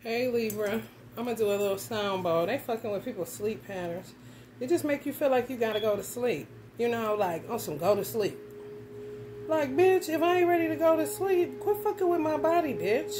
Hey Libra, I'm gonna do a little sound bowl. They fucking with people's sleep patterns. It just make you feel like you gotta go to sleep. You know, like on some go to sleep. Like, bitch, if I ain't ready to go to sleep, quit fucking with my body, bitch.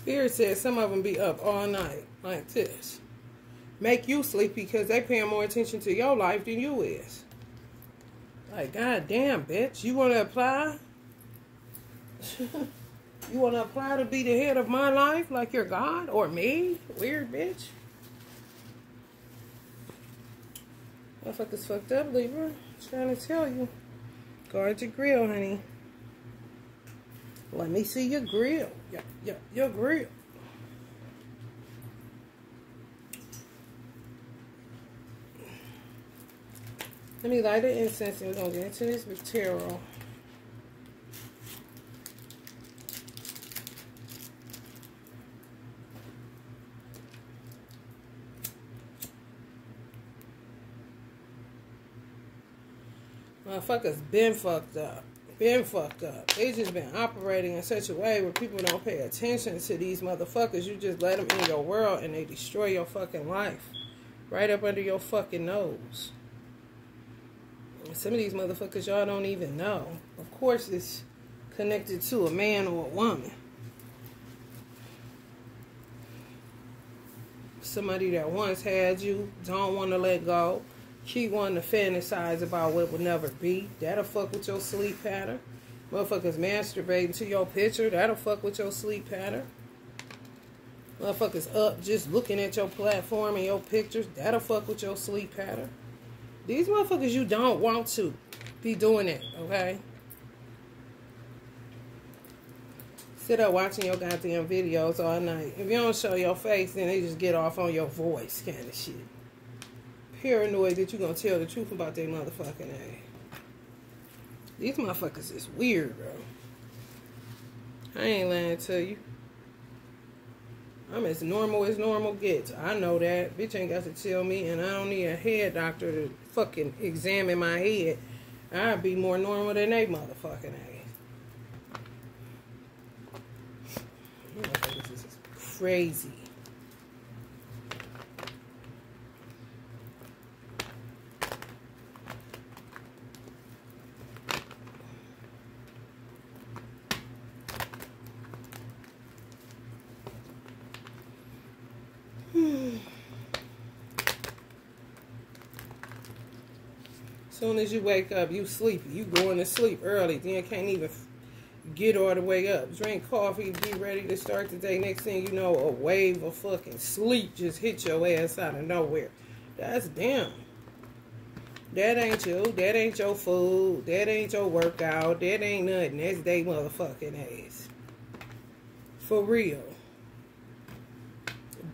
Spirit says some of them be up all night like this. Make you sleepy because they paying more attention to your life than you is. Like, god damn, bitch. You want to apply? you want to apply to be the head of my life like you're God or me? Weird bitch. Motherfuckers fucked up, Libra. trying to tell you. Guard your grill, honey. Let me see your grill. Your, your, your grill. Let me light the incense and we're going to get into this material. Motherfuckers been fucked up been fucked up. They just been operating in such a way where people don't pay attention to these motherfuckers. You just let them in your world and they destroy your fucking life. Right up under your fucking nose. some of these motherfuckers y'all don't even know. Of course it's connected to a man or a woman. Somebody that once had you, don't want to let go keep wanting to fantasize about what will never be. That'll fuck with your sleep pattern. Motherfuckers masturbating to your picture. That'll fuck with your sleep pattern. Motherfuckers up just looking at your platform and your pictures. That'll fuck with your sleep pattern. These motherfuckers you don't want to be doing it, okay? Sit up watching your goddamn videos all night. If you don't show your face, then they just get off on your voice kind of shit paranoid that you're gonna tell the truth about their motherfucking ass. These motherfuckers is weird, bro. I ain't lying to you. I'm as normal as normal gets. I know that. Bitch ain't got to tell me, and I don't need a head doctor to fucking examine my head. I'd be more normal than they motherfucking ass. Crazy. Soon as you wake up, you sleepy. You going to sleep early. Then can't even get all the way up. Drink coffee, be ready to start the day. Next thing you know, a wave of fucking sleep just hit your ass out of nowhere. That's damn. That ain't you. That ain't your food. That ain't your workout. That ain't nothing. That's they motherfucking ass. For real.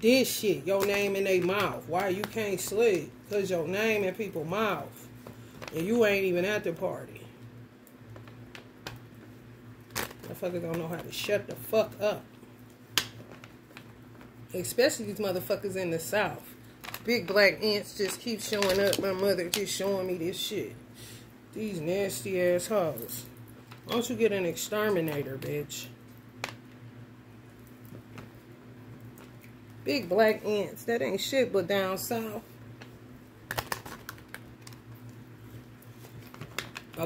This shit, your name in their mouth. Why you can't sleep? Because your name in people's mouth. And you ain't even at the party. Motherfuckers don't know how to shut the fuck up. Especially these motherfuckers in the South. Big black ants just keep showing up. My mother just showing me this shit. These nasty ass hoes. Why don't you get an exterminator, bitch? Big black ants. That ain't shit but down south.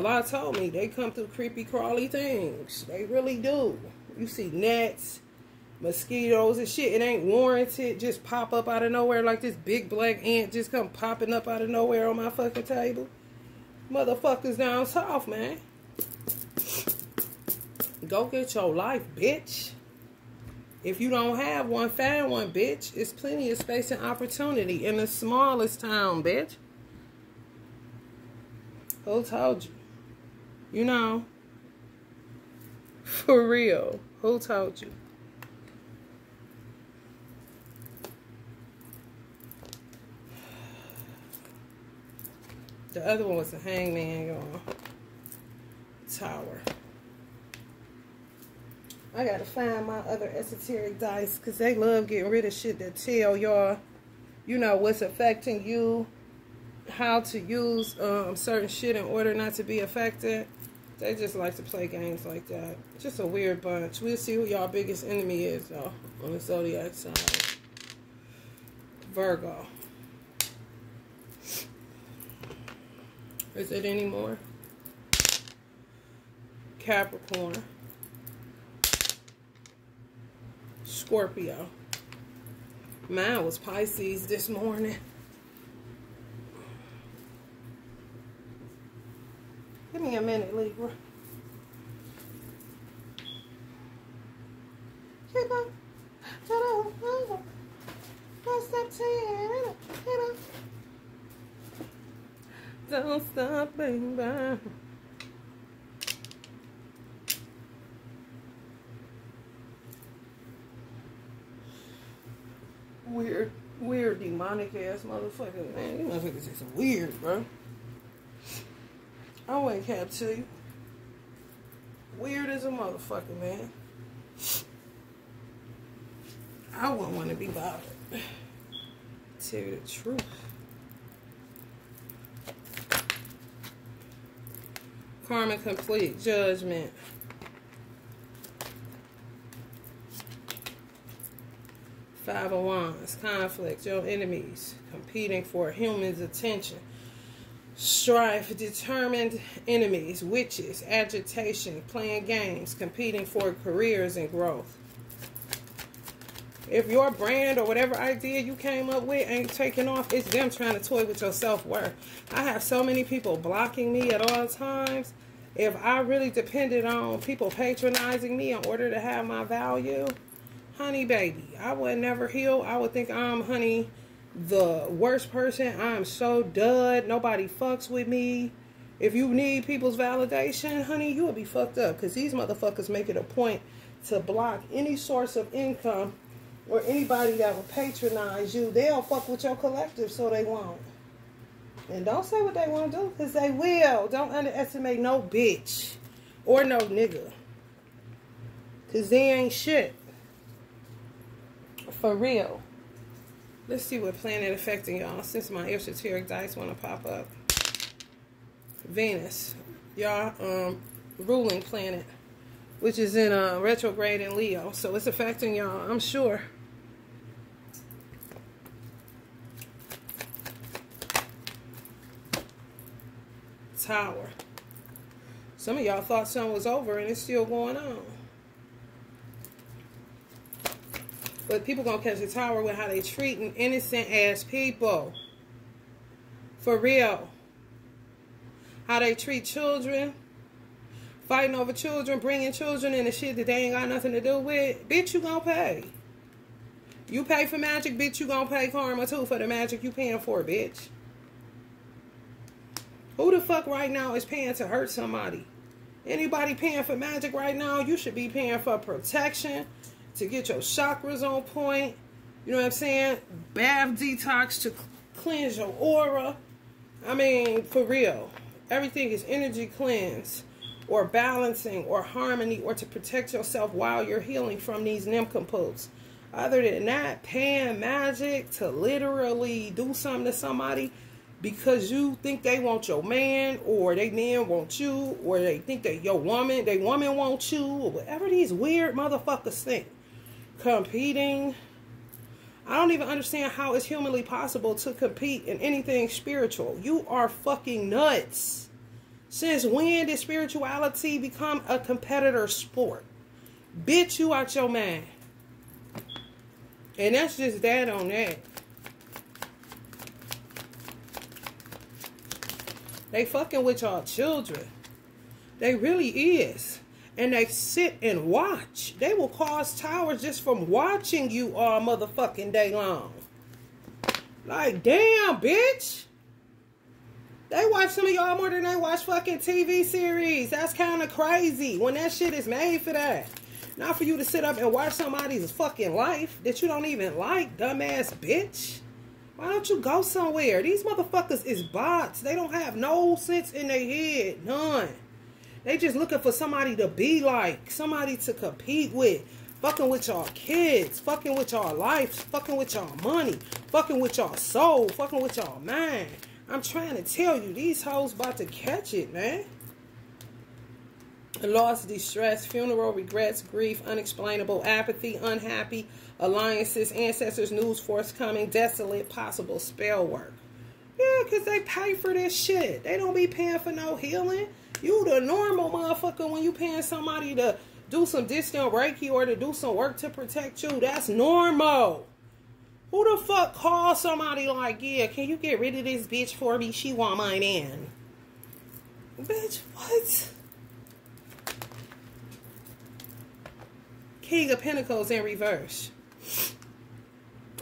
Lot told me they come through creepy crawly things. They really do. You see gnats, mosquitoes and shit. It ain't warranted. Just pop up out of nowhere like this big black ant just come popping up out of nowhere on my fucking table. Motherfuckers down south, man. Go get your life, bitch. If you don't have one, find one, bitch. It's plenty of space and opportunity in the smallest town, bitch. Who told you? You know. For real. Who told you? The other one was the hangman, y'all. Tower. I gotta find my other esoteric dice because they love getting rid of shit that tell y'all, you know, what's affecting you, how to use um, certain shit in order not to be affected. They just like to play games like that. Just a weird bunch. We'll see who y'all biggest enemy is, though, on the zodiac side. Virgo. Is it anymore? Capricorn. Scorpio. Mine was Pisces this morning. Give me a minute, Libra. Don't stop, baby. weird, weird, demonic ass motherfucker, man. You motherfuckers is weird, bro. I wouldn't cap to you. Weird as a motherfucker, man. I wouldn't want to be bothered. Tell you the truth. Karma complete judgment. Five of Wands, conflict, your enemies, competing for a humans' attention. Strife, determined enemies, witches, agitation, playing games, competing for careers and growth. If your brand or whatever idea you came up with ain't taking off, it's them trying to toy with your self-worth. I have so many people blocking me at all times. If I really depended on people patronizing me in order to have my value, honey baby. I would never heal. I would think I'm honey the worst person. I'm so dud. Nobody fucks with me. If you need people's validation, honey, you would be fucked up. Because these motherfuckers make it a point to block any source of income or anybody that will patronize you. They'll fuck with your collective so they won't. And don't say what they want to do because they will. Don't underestimate no bitch or no nigga. Because they ain't shit. For real. Let's see what planet affecting y'all since my esoteric dice want to pop up. Venus. Y'all um ruling planet. Which is in uh, retrograde in Leo. So it's affecting y'all, I'm sure. Tower. Some of y'all thought something was over and it's still going on. But people gonna catch the tower with how they treating innocent ass people. For real. How they treat children. Fighting over children, bringing children in the shit that they ain't got nothing to do with. Bitch, you gonna pay. You pay for magic, bitch, you gonna pay karma too for the magic you paying for, bitch. Who the fuck right now is paying to hurt somebody? Anybody paying for magic right now, you should be paying for protection, to get your chakras on point. You know what I'm saying? Bath detox to cleanse your aura. I mean, for real. Everything is energy cleanse or balancing or harmony or to protect yourself while you're healing from these nincompoops. Other than that, paying magic to literally do something to somebody because you think they want your man or they man want you or they think that your woman, they woman want you or whatever these weird motherfuckers think competing. I don't even understand how it's humanly possible to compete in anything spiritual. You are fucking nuts. Since when did spirituality become a competitor sport? Bitch, you out your mind. And that's just that on that. They fucking with y'all children. They really is. And they sit and watch. They will cause towers just from watching you all motherfucking day long. Like, damn, bitch. They watch some of y'all more than they watch fucking TV series. That's kind of crazy when that shit is made for that. Not for you to sit up and watch somebody's fucking life that you don't even like, dumbass bitch. Why don't you go somewhere? These motherfuckers is bots. They don't have no sense in their head. None. They just looking for somebody to be like, somebody to compete with. Fucking with y'all kids, fucking with y'all life, fucking with y'all money, fucking with y'all soul, fucking with y'all mind. I'm trying to tell you, these hoes about to catch it, man. Loss, distress, funeral, regrets, grief, unexplainable, apathy, unhappy, alliances, ancestors, news forthcoming, desolate, possible spell work. Yeah, because they pay for this shit. They don't be paying for no healing. You the normal motherfucker when you paying somebody to do some distant Reiki or to do some work to protect you. That's normal. Who the fuck calls somebody like, yeah, can you get rid of this bitch for me? She want mine in. Bitch, what? King of Pentacles in reverse.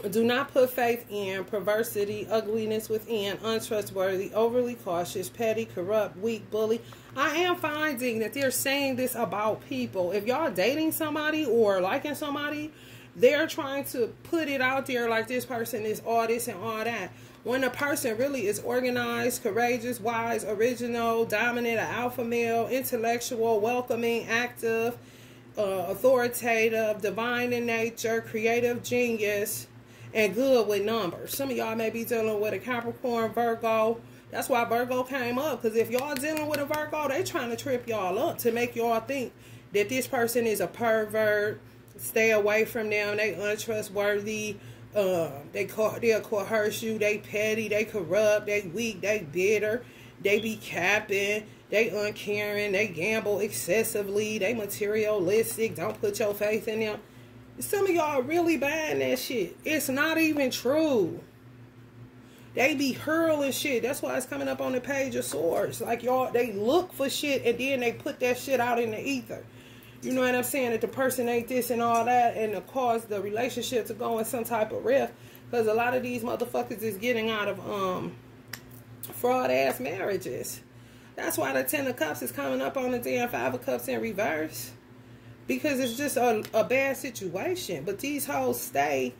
Do not put faith in perversity, ugliness within, untrustworthy, overly cautious, petty, corrupt, weak, bully. I am finding that they're saying this about people. If y'all dating somebody or liking somebody, they're trying to put it out there like this person is all this and all that. When a person really is organized, courageous, wise, original, dominant, an alpha male, intellectual, welcoming, active, uh, authoritative, divine in nature, creative genius, and good with numbers. Some of y'all may be dealing with a Capricorn, Virgo. That's why Virgo came up. Because if y'all dealing with a Virgo, they trying to trip y'all up to make y'all think that this person is a pervert. Stay away from them. They untrustworthy. Um, they co- they'll coerce you. They petty. They corrupt. They weak. They bitter. They be capping. They uncaring. They gamble excessively. They materialistic. Don't put your faith in them. Some of y'all really buying that shit. It's not even true. They be hurling shit. That's why it's coming up on the page of swords. Like y'all, they look for shit and then they put that shit out in the ether. You know what I'm saying? That the person ain't this and all that, and to cause the relationship to go in some type of rift. Because a lot of these motherfuckers is getting out of um fraud ass marriages. That's why the Ten of Cups is coming up on the damn Five of Cups in reverse because it's just a, a bad situation. But these hoes stay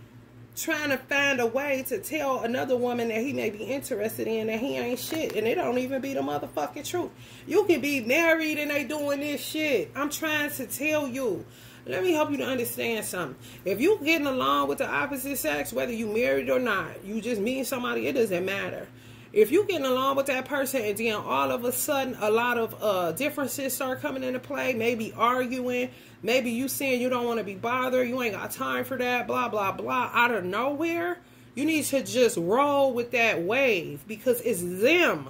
trying to find a way to tell another woman that he may be interested in that he ain't shit. And it don't even be the motherfucking truth. You can be married and they doing this shit. I'm trying to tell you. Let me help you to understand something. If you getting along with the opposite sex, whether you married or not, you just meeting somebody, it doesn't matter if you getting along with that person and then all of a sudden a lot of uh, differences start coming into play, maybe arguing, maybe you saying you don't want to be bothered, you ain't got time for that, blah, blah, blah, out of nowhere, you need to just roll with that wave because it's them.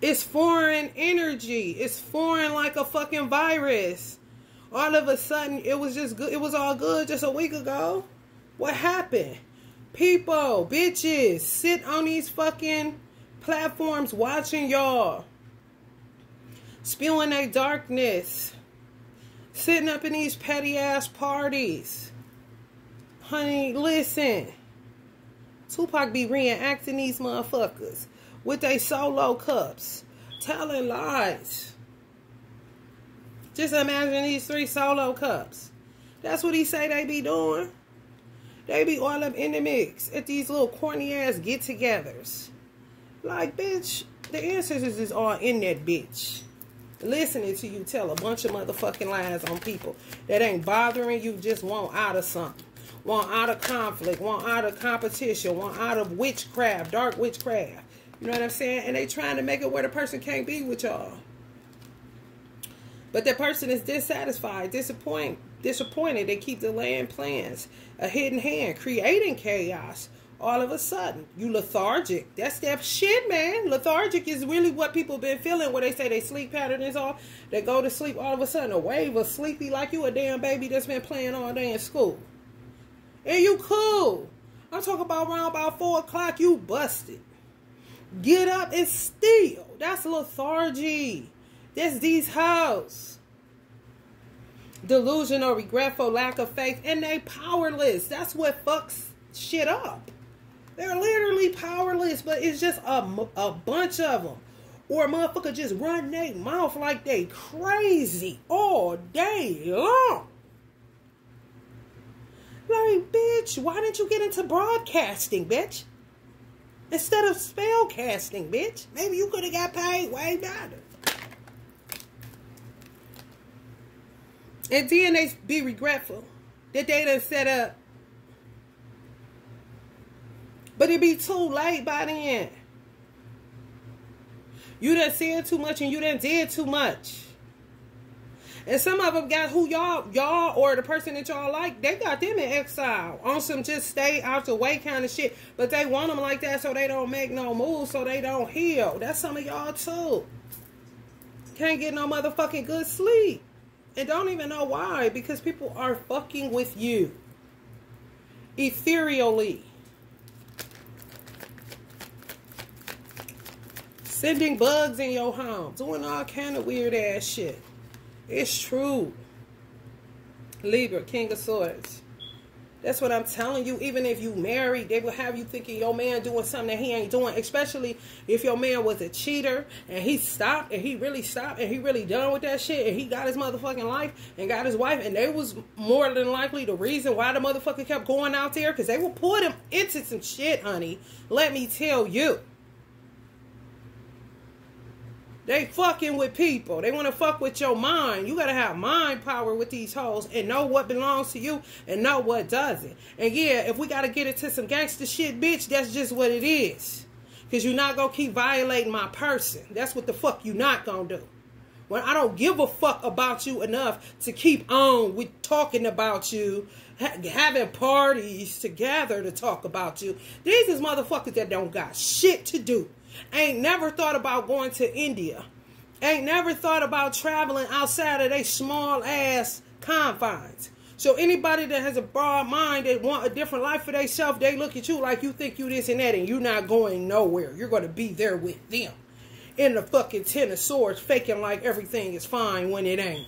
It's foreign energy. It's foreign like a fucking virus. All of a sudden, it was just good. It was all good just a week ago. What happened? People, bitches, sit on these fucking platforms watching y'all. Spewing their darkness. Sitting up in these petty ass parties. Honey, listen. Tupac be reenacting these motherfuckers with their solo cups, telling lies. Just imagine these three solo cups. That's what he say they be doing. They be all up in the mix at these little corny ass get togethers. Like, bitch, the ancestors is all in that bitch. Listening to you tell a bunch of motherfucking lies on people that ain't bothering you, just want out of something. Want out of conflict, want out of competition, want out of witchcraft, dark witchcraft. You know what I'm saying? And they trying to make it where the person can't be with y'all. But the person is dissatisfied, disappointed, disappointed. They keep delaying plans. A hidden hand, creating chaos. All of a sudden you lethargic. That's that shit, man. Lethargic is really what people been feeling where they say they sleep pattern is off. They go to sleep all of a sudden a wave of sleepy like you a damn baby that's been playing all day in school. And you cool. I'm talking about around about four o'clock, you busted. Get up and steal. That's lethargy. That's these hoes. Delusional, regretful, lack of faith, and they powerless. That's what fucks shit up. They're literally powerless, but it's just a, a bunch of them. Or a motherfucker just run their mouth like they crazy all day long. Like, bitch, why didn't you get into broadcasting, bitch? Instead of spell casting, bitch. Maybe you could have got paid way better. And then they be regretful that they done set up but it be too late by then. You done said too much and you done did too much. And some of them got who y'all, y'all or the person that y'all like, they got them in exile on some just stay out the way kind of shit. But they want them like that so they don't make no moves, so they don't heal. That's some of y'all too. Can't get no motherfucking good sleep. And don't even know why. Because people are fucking with you. Ethereally. Sending bugs in your home, doing all kind of weird ass shit. It's true. Libra, King of Swords. That's what I'm telling you. Even if you married, they will have you thinking your man doing something that he ain't doing. Especially if your man was a cheater and he stopped and he really stopped and he really done with that shit and he got his motherfucking life and got his wife and they was more than likely the reason why the motherfucker kept going out there because they will put him into some shit, honey. Let me tell you. They fucking with people. They want to fuck with your mind. You gotta have mind power with these hoes and know what belongs to you and know what doesn't. And yeah, if we gotta get into some gangster shit, bitch, that's just what it is. Cause you're not gonna keep violating my person. That's what the fuck you not gonna do. When I don't give a fuck about you enough to keep on with talking about you, ha- having parties together to talk about you. These is motherfuckers that don't got shit to do Ain't never thought about going to India. Ain't never thought about traveling outside of their small ass confines. So anybody that has a broad mind that want a different life for themselves, they look at you like you think you this and that, and you're not going nowhere. You're going to be there with them in the fucking ten of swords, faking like everything is fine when it ain't.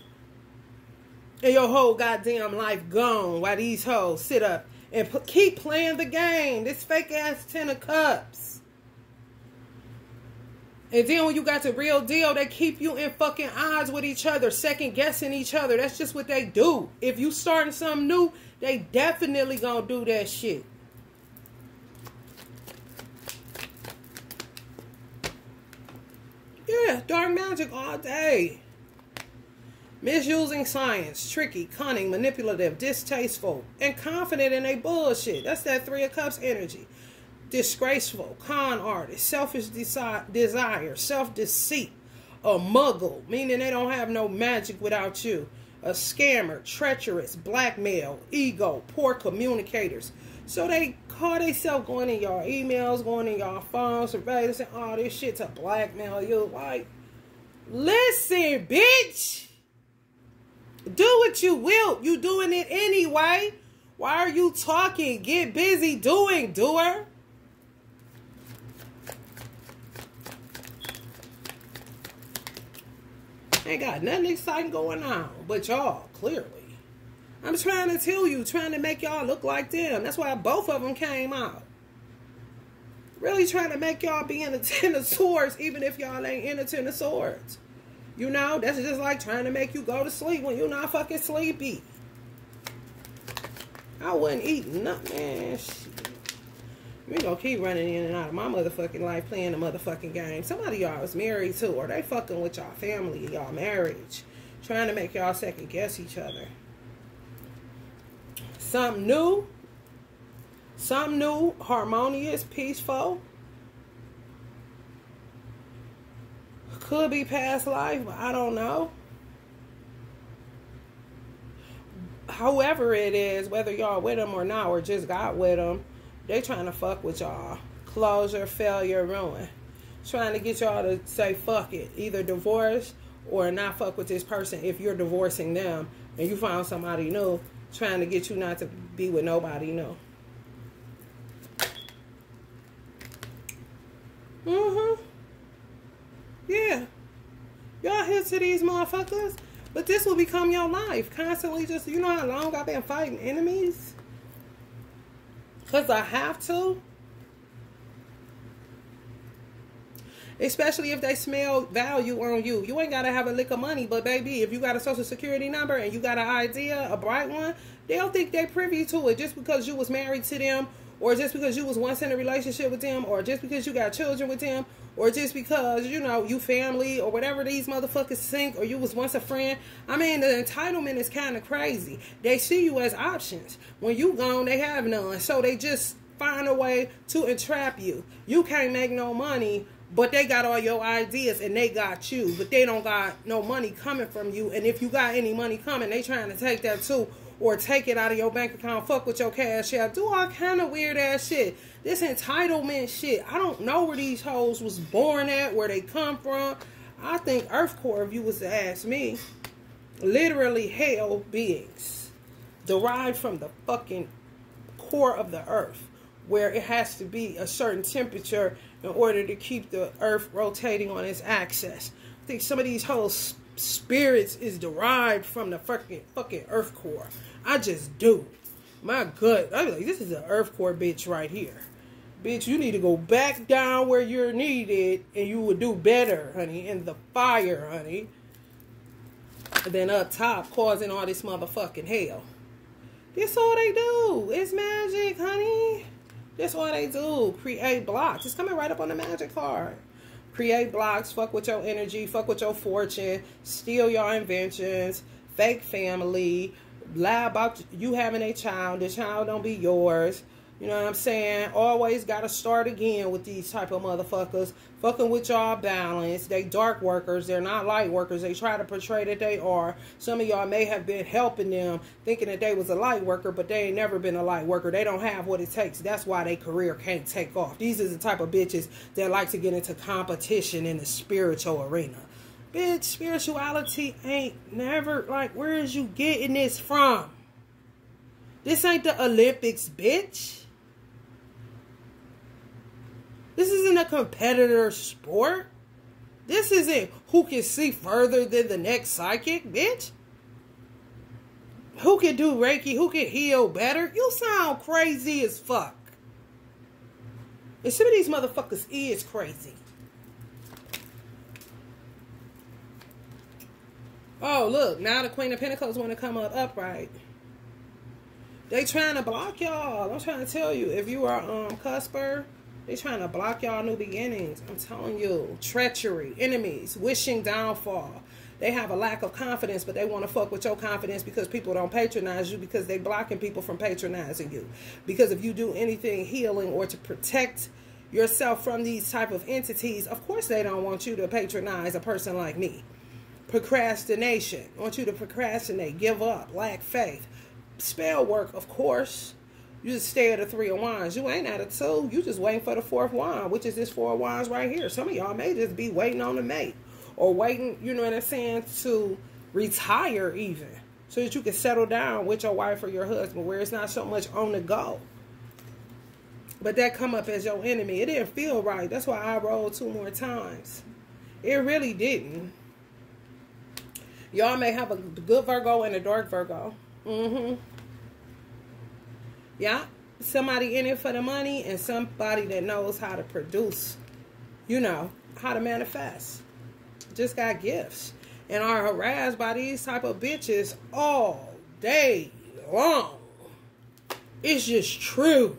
And your whole goddamn life gone while these hoes sit up and keep playing the game. This fake ass ten of cups. And then when you got the real deal, they keep you in fucking odds with each other, second guessing each other. That's just what they do. If you starting something new, they definitely gonna do that shit. Yeah, dark magic all day. Misusing science, tricky, cunning, manipulative, distasteful, and confident in a bullshit. That's that Three of Cups energy disgraceful, con artist, selfish desi- desire, self deceit, a muggle, meaning they don't have no magic without you, a scammer, treacherous, blackmail, ego, poor communicators. So they call themselves going in your emails, going in your phone, surveillance, and all this shit to blackmail you. Like, listen, bitch. Do what you will. You doing it anyway. Why are you talking? Get busy doing, doer. Ain't got nothing exciting going on. But y'all, clearly. I'm trying to tell you, trying to make y'all look like them. That's why both of them came out. Really trying to make y'all be in the Ten of Swords, even if y'all ain't in the Ten of Swords. You know, that's just like trying to make you go to sleep when you're not fucking sleepy. I wouldn't eat nothing, We gonna keep running in and out of my motherfucking life playing the motherfucking game. Somebody y'all is married to, or they fucking with y'all family, y'all marriage, trying to make y'all second guess each other. Something new, something new, harmonious, peaceful. Could be past life, but I don't know. However it is, whether y'all with them or not, or just got with them They trying to fuck with y'all. Closure, failure, ruin. Trying to get y'all to say fuck it. Either divorce or not fuck with this person if you're divorcing them and you found somebody new trying to get you not to be with nobody new. Mm-hmm. Yeah. Y'all here to these motherfuckers. But this will become your life. Constantly just, you know how long I've been fighting enemies? Because I have to. Especially if they smell value on you. You ain't got to have a lick of money, but baby, if you got a social security number and you got an idea, a bright one, they'll think they privy to it just because you was married to them or just because you was once in a relationship with them or just because you got children with them or just because you know you family or whatever these motherfuckers think or you was once a friend. I mean the entitlement is kind of crazy. They see you as options. When you gone they have none. So they just find a way to entrap you. You can't make no money but they got all your ideas and they got you. But they don't got no money coming from you. And if you got any money coming they trying to take that too or take it out of your bank account, fuck with your cash out, do all kind of weird ass shit. This entitlement shit, I don't know where these hoes was born at, where they come from. I think Earth Core, if you was to ask me, literally hell beings derived from the fucking core of the earth, where it has to be a certain temperature in order to keep the earth rotating on its axis. I think some of these hoes spirits is derived from the fucking fucking earth core. I just do. My gut. I be like, this is an earth core bitch right here. Bitch, you need to go back down where you're needed and you would do better, honey, in the fire, honey. Than up top causing all this motherfucking hell. That's all they do. It's magic, honey. That's all they do. Create blocks. It's coming right up on the magic card create blocks, fuck with your energy, fuck with your fortune, steal your inventions, fake family, lie about you having a child, the child don't be yours. You know what I'm saying? Always got to start again with these type of motherfuckers. Fucking with y'all balance. They dark workers. They're not light workers. They try to portray that they are. Some of y'all may have been helping them thinking that they was a light worker, but they ain't never been a light worker. They don't have what it takes. That's why their career can't take off. These is the type of bitches that like to get into competition in the spiritual arena. Bitch, spirituality ain't never, like, where is you getting this from? This ain't the Olympics, bitch. This isn't a competitor sport. This isn't who can see further than the next psychic, bitch. Who can do Reiki? Who can heal better? You sound crazy as fuck. And some of these motherfuckers is crazy. Oh, look, now the Queen of Pentacles want to come up upright. They trying to block y'all. I'm trying to tell you, if you are um cusper, they trying to block y'all new beginnings. I'm telling you, treachery, enemies, wishing downfall. They have a lack of confidence, but they want to fuck with your confidence because people don't patronize you because they blocking people from patronizing you. Because if you do anything healing or to protect yourself from these type of entities, of course they don't want you to patronize a person like me. Procrastination. I want you to procrastinate, give up, lack faith. Spell work, of course. You just stay at a three of wands. You ain't at a two. You just waiting for the fourth wand, which is this four of wands right here. Some of y'all may just be waiting on the mate. Or waiting, you know what I'm saying, to retire even. So that you can settle down with your wife or your husband where it's not so much on the go. But that come up as your enemy. It didn't feel right. That's why I rolled two more times. It really didn't. Y'all may have a good Virgo and a dark Virgo. Mm-hmm. Yeah. Somebody in it for the money and somebody that knows how to produce, you know, how to manifest. Just got gifts. And are harassed by these type of bitches all day long. It's just true.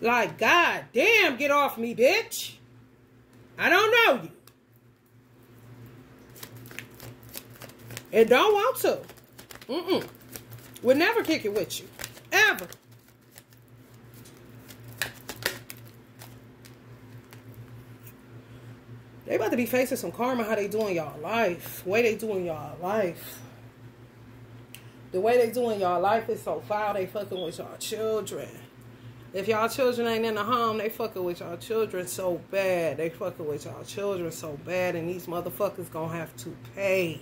Like, God damn, get off me, bitch. I don't know you. And don't want to. Mm-mm. Would never kick it with you. Ever. They about to be facing some karma how they doing y'all life. Way they doing y'all life. The way they doing y'all life is so foul. They fucking with y'all children. If y'all children ain't in the home, they fucking with y'all children so bad. They fucking with y'all children so bad, and these motherfuckers gonna have to pay.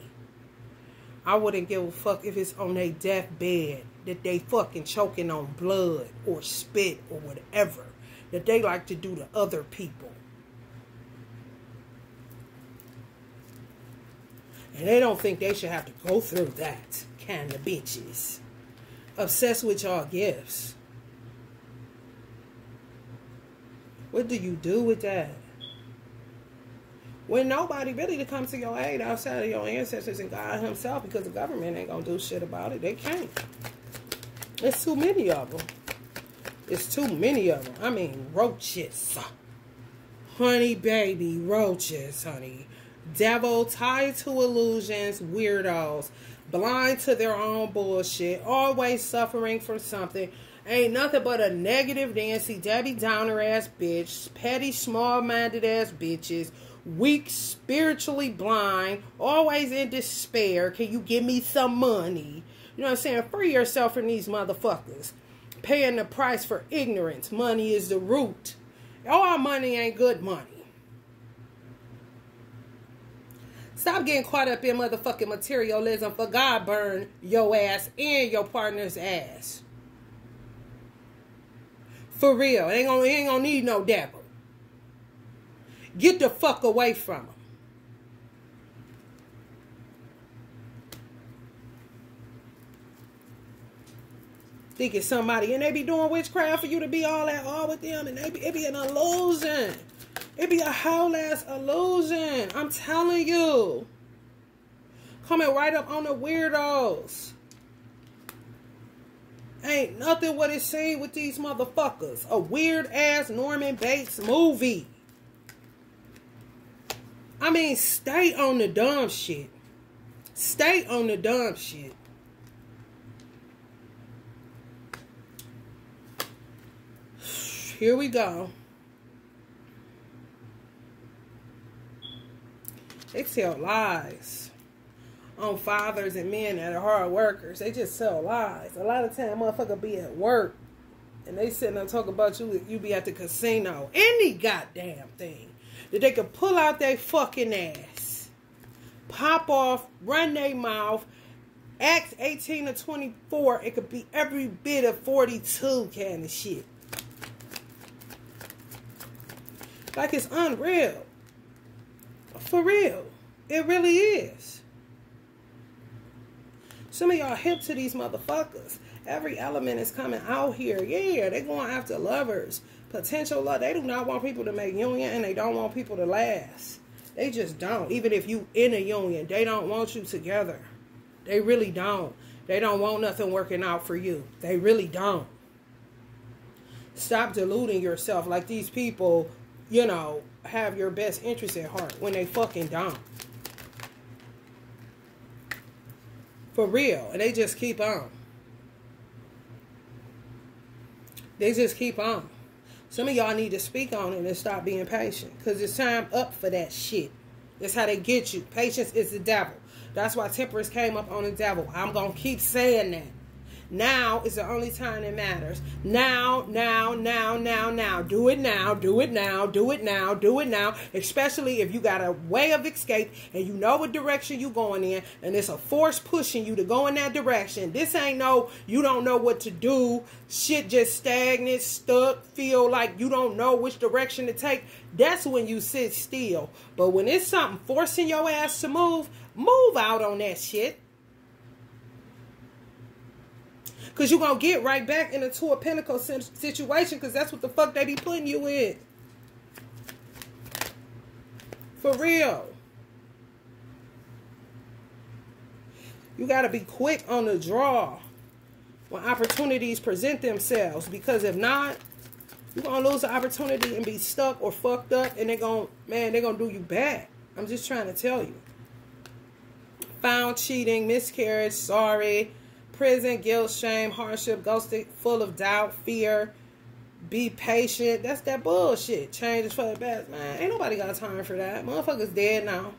I wouldn't give a fuck if it's on their deathbed that they fucking choking on blood or spit or whatever that they like to do to other people. And they don't think they should have to go through that kind of bitches. Obsessed with y'all gifts. What do you do with that? When nobody really to come to your aid outside of your ancestors and God Himself, because the government ain't gonna do shit about it. They can't. It's too many of them. It's too many of them. I mean, roaches. Honey baby roaches, honey. Devil tied to illusions, weirdos. Blind to their own bullshit. Always suffering from something. Ain't nothing but a negative Nancy, Debbie Downer ass bitch. Petty, small minded ass bitches weak, spiritually blind, always in despair. Can you give me some money? You know what I'm saying? Free yourself from these motherfuckers. Paying the price for ignorance. Money is the root. All money ain't good money. Stop getting caught up in motherfucking materialism for God burn your ass and your partner's ass. For real. Ain't gonna, ain't gonna need no devil. Get the fuck away from them. Thinking somebody and they be doing witchcraft for you to be all at all with them, and they be, it be an illusion. It be a whole ass illusion. I'm telling you. Coming right up on the weirdos. Ain't nothing what it seems with these motherfuckers. A weird ass Norman Bates movie. I mean, stay on the dumb shit. Stay on the dumb shit. Here we go. They tell lies on fathers and men that are hard workers. They just tell lies. A lot of time, motherfucker be at work and they sitting there talking about you. You be at the casino. Any goddamn thing that they could pull out their fucking ass, pop off, run their mouth, act 18 to 24, it could be every bit of 42 kind of shit. Like it's unreal. For real. It really is. Some of y'all hip to these motherfuckers. Every element is coming out here. Yeah, they going after lovers potential love. They do not want people to make union and they don't want people to last. They just don't. Even if you in a union, they don't want you together. They really don't. They don't want nothing working out for you. They really don't. Stop deluding yourself like these people, you know, have your best interest at heart when they fucking don't. For real. And they just keep on. They just keep on. Some of y'all need to speak on it and stop being patient. Because it's time up for that shit. That's how they get you. Patience is the devil. That's why temperance came up on the devil. I'm going to keep saying that. Now is the only time that matters. Now, now, now, now, now. Do it now, do it now, do it now, do it now. Especially if you got a way of escape and you know what direction you going in and it's a force pushing you to go in that direction. This ain't no, you don't know what to do. Shit just stagnant, stuck, feel like you don't know which direction to take. That's when you sit still. But when it's something forcing your ass to move, move out on that shit. Because you're going to get right back into a pinnacle situation because that's what the fuck they be putting you in. For real. You got to be quick on the draw when opportunities present themselves. Because if not, you're going to lose the opportunity and be stuck or fucked up. And they're going to, man, they're going to do you bad. I'm just trying to tell you. Found cheating, miscarriage, sorry prison, guilt, shame, hardship, ghosting, full of doubt, fear. Be patient. That's that bullshit. Change is for the best, man. Ain't nobody got time for that. Motherfuckers dead now.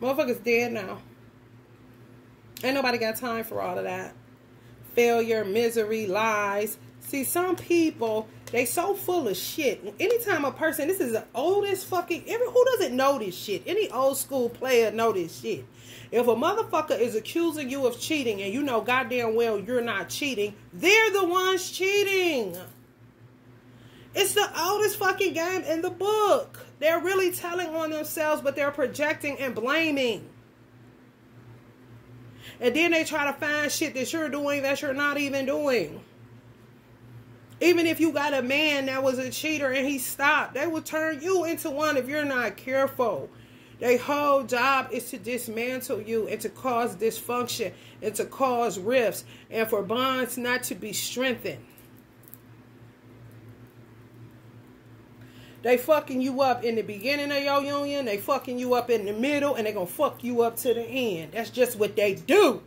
Motherfuckers dead now. Ain't nobody got time for all of that. Failure, misery, lies. See, some people, they so full of shit. Anytime a person, this is the oldest fucking, every, who doesn't know this shit? Any old school player know this shit. If a motherfucker is accusing you of cheating and you know goddamn well you're not cheating, they're the ones cheating. It's the oldest fucking game in the book. They're really telling on themselves, but they're projecting and blaming. And then they try to find shit that you're doing that you're not even doing. Even if you got a man that was a cheater and he stopped, they will turn you into one if you're not careful. Their whole job is to dismantle you and to cause dysfunction and to cause rifts and for bonds not to be strengthened. They fucking you up in the beginning of your union, they fucking you up in the middle, and they gonna fuck you up to the end. That's just what they do.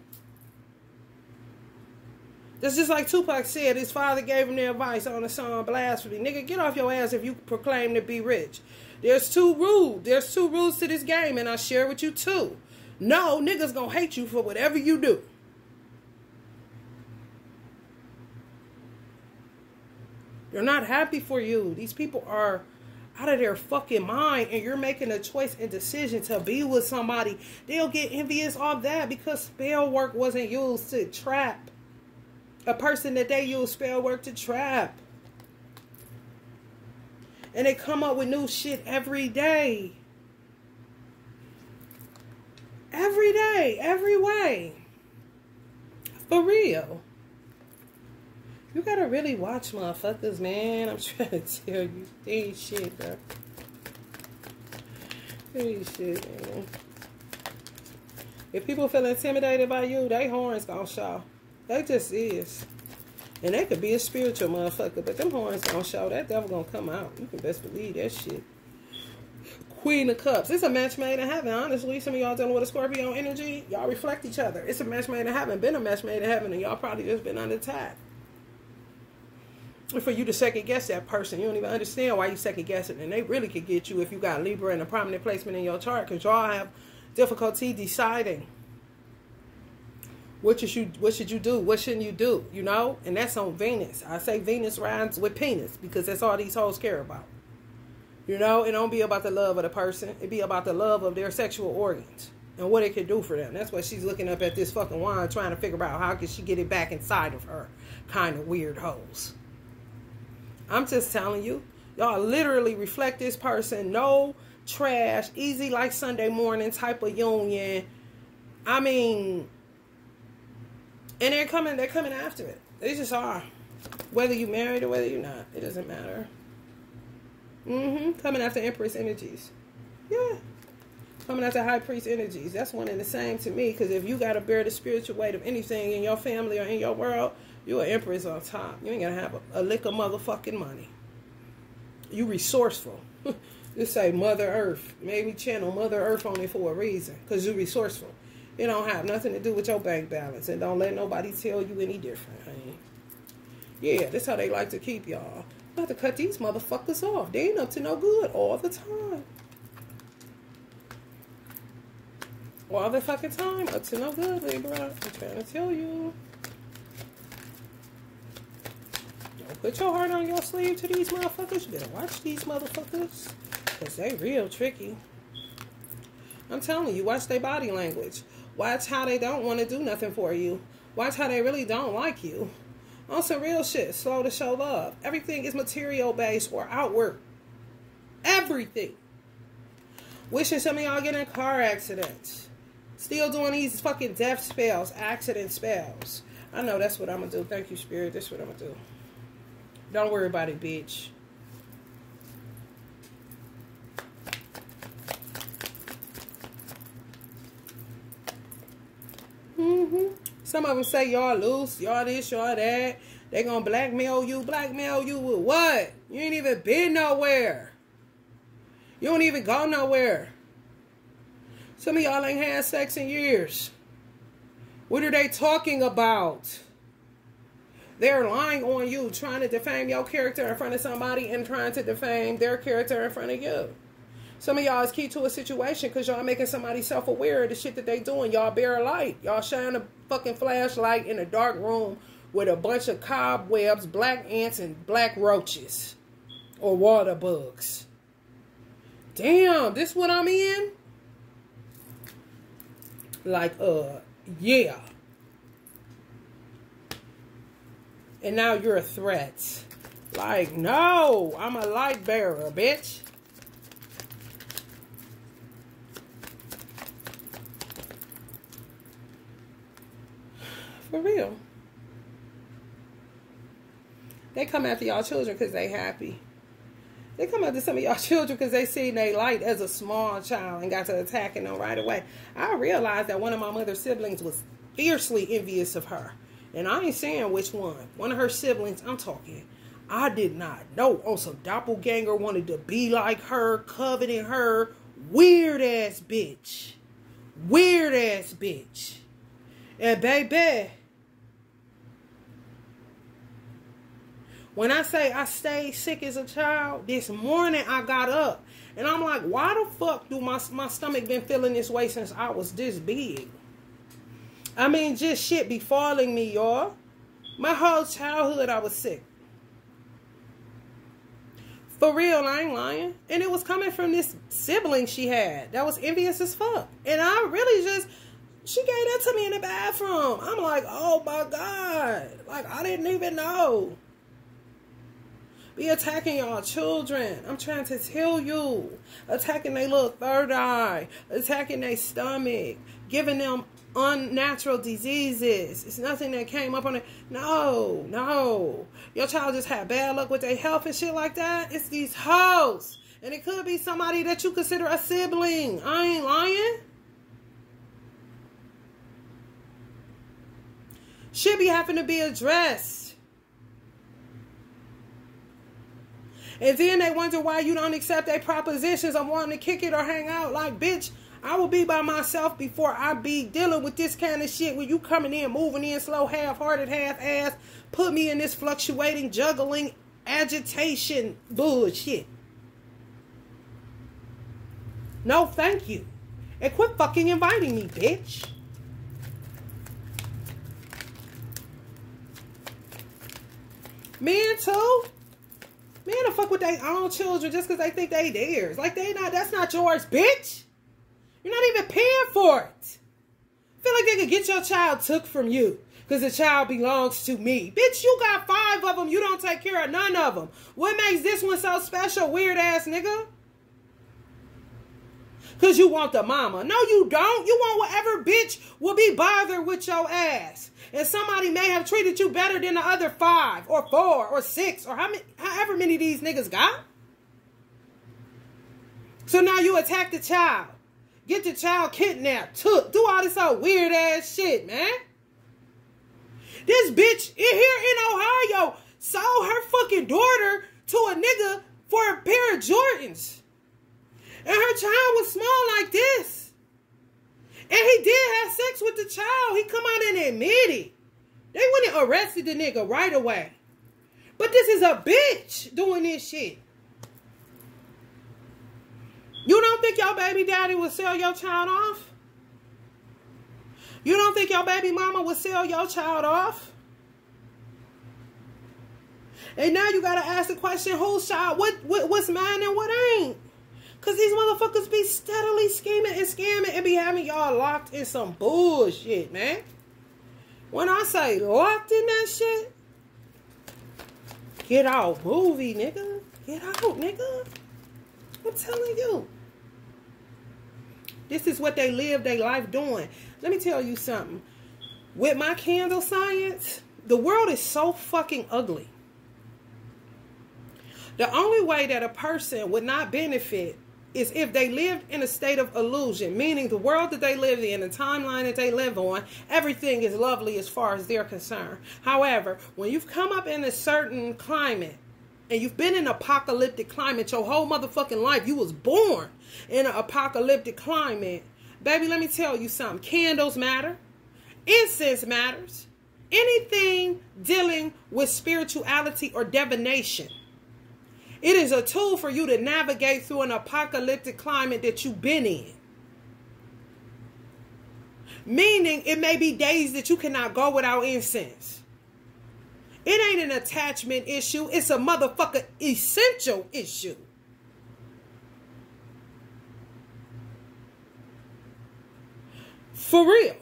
That's just like Tupac said, his father gave him the advice on the song Blasphemy. Nigga, get off your ass if you proclaim to be rich. There's two rules. There's two rules to this game, and I share with you two. No, niggas gonna hate you for whatever you do. They're not happy for you. These people are out of their fucking mind and you're making a choice and decision to be with somebody, they'll get envious of that because spell work wasn't used to trap a person that they use spell work to trap. And they come up with new shit every day. Every day, every way. For real. You gotta really watch motherfuckers, man. I'm trying to tell you. These shit, bro. These shit, man. If people feel intimidated by you, they horns gonna show. They just is. And that could be a spiritual motherfucker, but them horns gonna show. That devil gonna come out. You can best believe that shit. Queen of Cups. It's a match made in heaven. Honestly, some of y'all dealing with a Scorpio energy, y'all reflect each other. It's a match made in heaven. Been a match made in heaven, and y'all probably just been under attack for you to second guess that person. You don't even understand why you second guess it. And they really could get you if you got Libra in a prominent placement in your chart because y'all have difficulty deciding what should you what should you do, what shouldn't you do, you know? And that's on Venus. I say Venus rhymes with penis because that's all these hoes care about. You know, it don't be about the love of the person. It be about the love of their sexual organs and what it can do for them. That's why she's looking up at this fucking wine trying to figure out how can she get it back inside of her. Kind of weird hoes. I'm just telling you, y'all literally reflect this person. No trash, easy like Sunday morning type of union. I mean, and they're coming, they're coming after it. They just are. Whether you married or whether you're not, it doesn't matter. Mm-hmm. Coming after Empress energies. Yeah. Coming after High Priest energies. That's one and the same to me. Because if you got to bear the spiritual weight of anything in your family or in your world, you're an empress on top. You ain't gonna have a, a lick of motherfucking money. You resourceful. Just say Mother Earth. Maybe channel Mother Earth on it for a reason. Because you're resourceful. It don't have nothing to do with your bank balance. And don't let nobody tell you any different, honey. Yeah, that's how they like to keep y'all. About to cut these motherfuckers off. They ain't up to no good all the time. All the fucking time. Up to no good, Libra. I'm trying to tell you. Don't put your heart on your sleeve to these motherfuckers. You better watch these motherfuckers. Because they real tricky. I'm telling you, watch their body language. Watch how they don't want to do nothing for you. Watch how they really don't like you. On some real shit, slow to show love. Everything is material based or outward. Everything. Wishing some of y'all get in car accidents. Still doing these fucking death spells, accident spells. I know that's what I'm gonna do. Thank you, Spirit. That's what I'm gonna do. Don't worry about it, bitch. Mm-hmm. Some of them say y'all loose, y'all this, y'all that. They gonna blackmail you. Blackmail you with what? You ain't even been nowhere. You don't even go nowhere. Some of y'all ain't had sex in years. What are they talking about? They're lying on you, trying to defame your character in front of somebody and trying to defame their character in front of you. Some of y'all is key to a situation because y'all making somebody self aware of the shit that they doing. Y'all bear a light. Y'all shine a fucking flashlight in a dark room with a bunch of cobwebs, black ants, and black roaches or water bugs. Damn, this what I'm in? Like, uh, yeah. And now you're a threat. Like, no, I'm a light bearer, bitch. For real. They come after y'all children because they happy. They come after some of y'all children because they seen they light as a small child and got to attacking them right away. I realized that one of my mother's siblings was fiercely envious of her. And I ain't saying which one. One of her siblings, I'm talking. I did not know on some doppelganger wanted to be like her, coveting her. Weird ass bitch. Weird ass bitch. And baby, when I say I stayed sick as a child, this morning I got up and I'm like, why the fuck do my my stomach been feeling this way since I was this big? I mean, just shit be falling me, y'all. My whole childhood I was sick. For real, I ain't lying. And it was coming from this sibling she had that was envious as fuck. And I really just she gave that to me in the bathroom. I'm like, oh my God. Like, I didn't even know. Be attacking y'all children. I'm trying to tell you. Attacking their little third eye. Attacking their stomach. Giving them unnatural diseases. It's nothing that came up on it. No, no. Your child just had bad luck with their health and shit like that. It's these hoes. And it could be somebody that you consider a sibling. I ain't lying. should be having to be addressed. And then they wonder why you don't accept their propositions of wanting to kick it or hang out. Like, bitch, I will be by myself before I be dealing with this kind of shit where you coming in, moving in slow, half-hearted, half-ass, put me in this fluctuating, juggling, agitation bullshit. No, thank you. And quit fucking inviting me, bitch. Men too. Men to fuck with their own children just because they think they theirs. Like they not. That's not yours, bitch. You're not even paying for it. Feel like they could get your child took from you because the child belongs to me. Bitch, you got five of them. You don't take care of none of them. What makes this one so special, weird ass nigga? Because you want the mama. No, you don't. You want whatever bitch will be bothered with your ass and somebody may have treated you better than the other five or four or six or how many, however many these niggas got. So now you attack the child, get the child kidnapped, took, do all this old weird ass shit, man. This bitch in here in Ohio sold her fucking daughter to a nigga for a pair of Jordans. And her child was small like this. And he did have sex with the child. He come out and admit it. They went and arrested the nigga right away. But this is a bitch doing this shit. You don't think your baby daddy would sell your child off? You don't think your baby mama would sell your child off? And now you gotta ask the question, whose child, what, what what's mine and what ain't? Because these motherfuckers be steadily scheming and scamming and be having y'all locked in some bullshit, man. When I say locked in that shit, get out, movie, nigga. Get out, nigga. I'm telling you. This is what they live their life doing. Let me tell you something. With my candle science, the world is so fucking ugly. The only way that a person would not benefit is if they lived in a state of illusion, meaning the world that they live in, the timeline that they live on, everything is lovely as far as they're concerned. However, when you've come up in a certain climate, and you've been in an apocalyptic climate your whole motherfucking life, you was born in an apocalyptic climate, baby, let me tell you something. Candles matter. Incense matters. Anything dealing with spirituality or divination It is a tool for you to navigate through an apocalyptic climate that you've been in. Meaning, it may be days that you cannot go without incense. It ain't an attachment issue, it's a motherfucker essential issue. For real.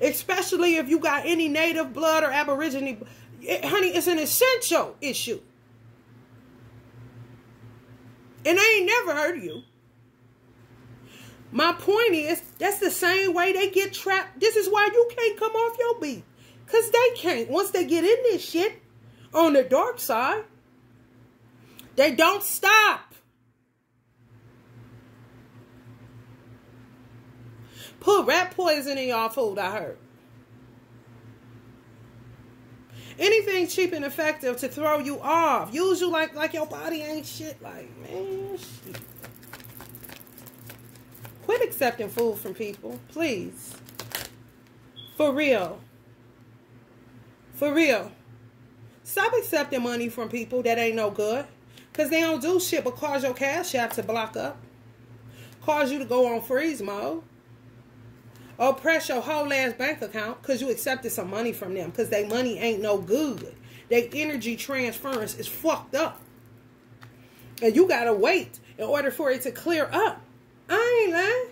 Especially if you got any native blood or aborigine. It, honey, it's an essential issue. And I ain't never heard you. My point is, that's the same way they get trapped. This is why you can't come off your beat. Because they can't. Once they get in this shit on the dark side, they don't stop. Put rat poison in y'all food, I heard. Anything cheap and effective to throw you off. Use you like like your body ain't shit. Like, man, shit. Quit accepting food from people, please. For real. For real. Stop accepting money from people that ain't no good. Because they don't do shit but cause your cash app to block up. Cause you to go on freeze mode or press your whole ass bank account because you accepted some money from them because their money ain't no good. Their energy transference is fucked up. And you gotta wait in order for it to clear up. I ain't lying.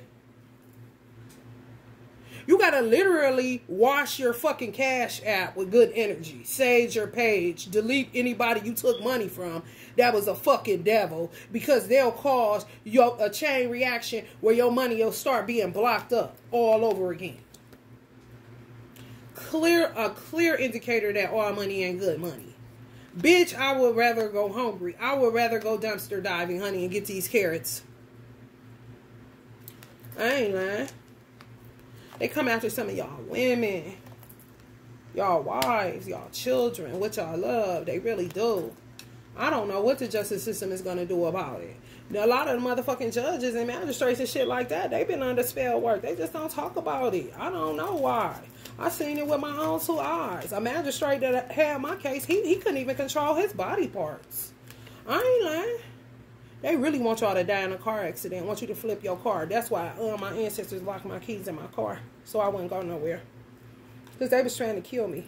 You gotta literally wash your fucking cash app with good energy. Sage your page. Delete anybody you took money from that was a fucking devil because they'll cause your a chain reaction where your money will start being blocked up all over again. Clear a clear indicator that all money ain't good money. Bitch, I would rather go hungry. I would rather go dumpster diving, honey, and get these carrots. I ain't lying. They come after some of y'all women, y'all wives, y'all children, what y'all love. They really do. I don't know what the justice system is going to do about it. Now, a lot of the motherfucking judges and magistrates and shit like that, they've been under spell work. They just don't talk about it. I don't know why. I seen it with my own two eyes. A magistrate that had my case, he, he couldn't even control his body parts. I ain't lying. They really want y'all to die in a car accident. Want you to flip your car. That's why uh, my ancestors locked my keys in my car, so I wouldn't go nowhere. Because they was trying to kill me.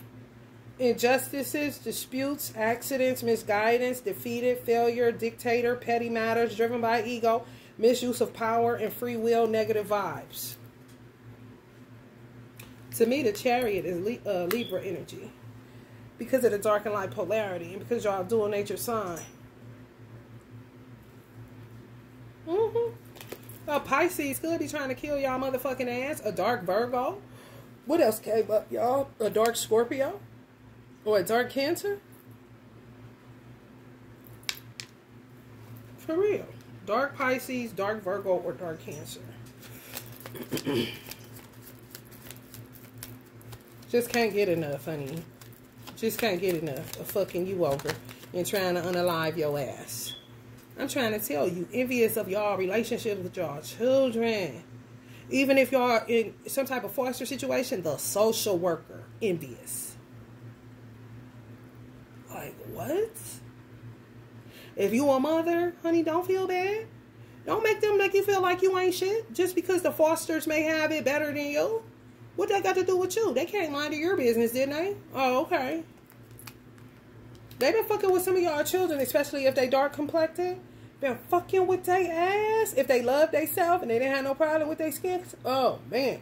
Injustices, disputes, accidents, misguidance, defeated, failure, dictator, petty matters, driven by ego, misuse of power, and free will, negative vibes. To me, the chariot is uh, Libra energy because of the dark and light polarity, and because y'all dual nature sign. Mm-hmm. A Pisces could be trying to kill y'all motherfucking ass. A dark Virgo. What else came up, y'all? A dark Scorpio? Or a dark Cancer? For real. Dark Pisces, dark Virgo, or dark Cancer. Just can't get enough, honey. Just can't get enough of fucking you over and trying to unalive your ass. I'm trying to tell you, envious of y'all relationship with y'all children. Even if y'all are in some type of foster situation, the social worker, envious. Like, what? If you a mother, honey, don't feel bad. Don't make them make you feel like you ain't shit just because the fosters may have it better than you. What that got to do with you? They can't mind your business, didn't they? Oh, okay. They been fucking with some of y'all children, especially if they dark complected been fucking with their ass if they love themselves and they didn't have no problem with their skin. Oh man.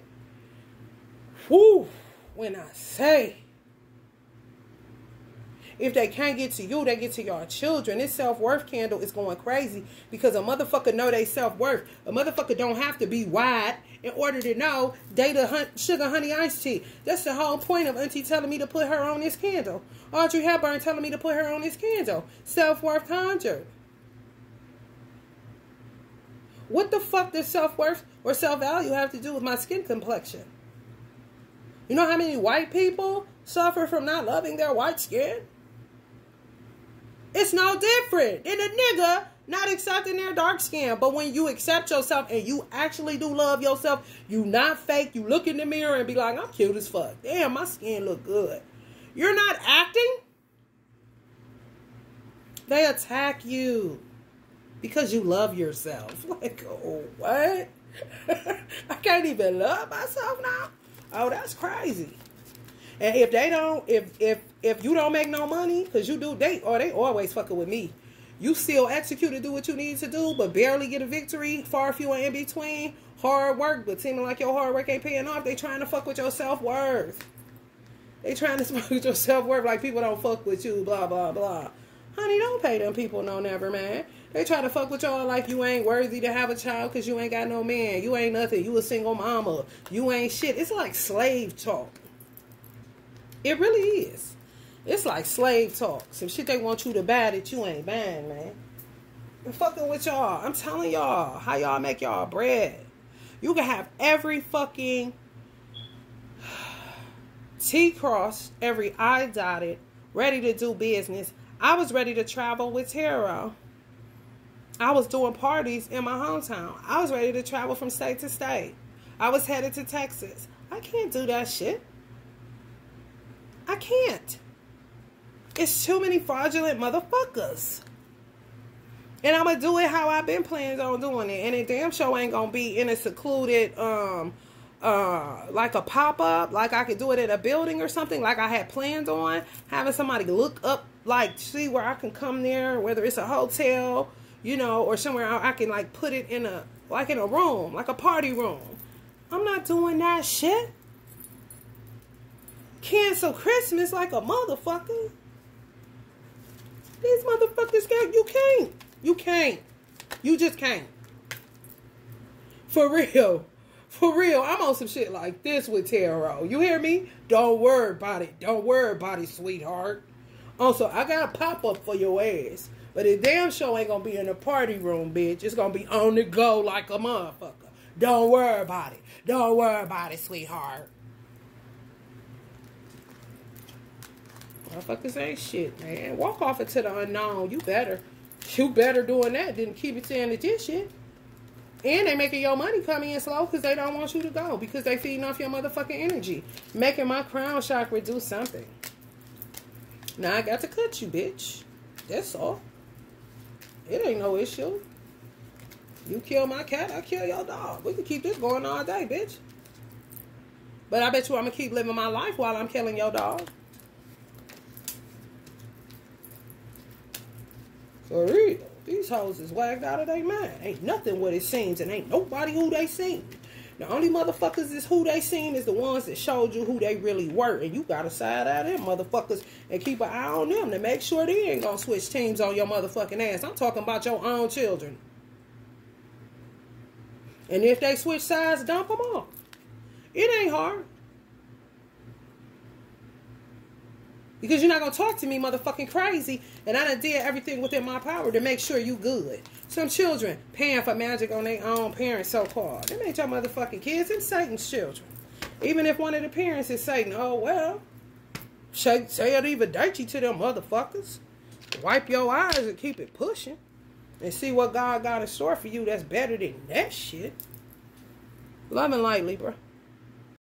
Whoo. When I say if they can't get to you, they get to your children. This self-worth candle is going crazy because a motherfucker know they self-worth. A motherfucker don't have to be wide in order to know data hunt, sugar honey iced tea. That's the whole point of Auntie telling me to put her on this candle. Audrey Hepburn telling me to put her on this candle. Self-worth conjured. What the fuck does self worth or self value have to do with my skin complexion? You know how many white people suffer from not loving their white skin? It's no different than a nigga not accepting their dark skin. But when you accept yourself and you actually do love yourself, you not fake. You look in the mirror and be like, I'm cute as fuck. Damn, my skin look good. You're not acting. They attack you because you love yourself. Like, oh, what? I can't even love myself now. Oh, that's crazy. And if they don't, if if if you don't make no money, cause you do, they or they always fucking with me. You still execute and do what you need to do, but barely get a victory. Far fewer in between. Hard work, but seeming like your hard work ain't paying off. They trying to fuck with your self worth. They trying to fuck with your self worth like people don't fuck with you. Blah blah blah. Honey, don't pay them people no never, man. They try to fuck with y'all like you ain't worthy to have a child because you ain't got no man. You ain't nothing. You a single mama. You ain't shit. It's like slave talk. It really is. It's like slave talk. Some shit they want you to buy that you ain't buying, man. I'm fucking with y'all. I'm telling y'all how y'all make y'all bread. You can have every fucking T crossed, every I dotted, ready to do business. I was ready to travel with Tarot. I was doing parties in my hometown. I was ready to travel from state to state. I was headed to Texas. I can't do that shit. I can't. It's too many fraudulent motherfuckers. And I'm gonna do it how I've been planning on doing it. And it damn show ain't gonna be in a secluded um uh like a pop-up, like I could do it at a building or something, like I had planned on having somebody look up like see where I can come there, whether it's a hotel you know, or somewhere I can like put it in a like in a room, like a party room. I'm not doing that shit. Cancel Christmas like a motherfucker. These motherfuckers can't. You can't. You can't. You just can't. For real. For real. I'm on some shit like this with tarot. You hear me? Don't worry about it. Don't worry about it, sweetheart. Also, I got a pop up for your ass. But it damn show ain't gonna be in a party room, bitch. It's gonna be on the go like a motherfucker. Don't worry about it. Don't worry about it, sweetheart. Motherfuckers ain't shit, man. Walk off into the unknown. You better. You better doing that than keep it saying that this shit. And they making your money come in slow because they don't want you to go because they feeding off your motherfucking energy. Making my crown chakra do something. Now I got to cut you, bitch. That's all. It ain't no issue. You kill my cat, I kill your dog. We can keep this going all day, bitch. But I bet you I'm gonna keep living my life while I'm killing your dog. For real. These hoes is wagged out of their mind. Ain't nothing what it seems, and ain't nobody who they seem. The only motherfuckers is who they seen is the ones that showed you who they really were. And you gotta side out them motherfuckers and keep an eye on them to make sure they ain't gonna switch teams on your motherfucking ass. I'm talking about your own children. And if they switch sides, dump them off. It ain't hard. Because you're not gonna talk to me motherfucking crazy, and I done did everything within my power to make sure you good. Some children paying for magic on their own parents, so called. They ain't your motherfucking kids, it's Satan's children. Even if one of the parents is Satan, oh well. Say, say it even dirty to them motherfuckers. Wipe your eyes and keep it pushing. And see what God got in store for you that's better than that shit. Love and light, Libra.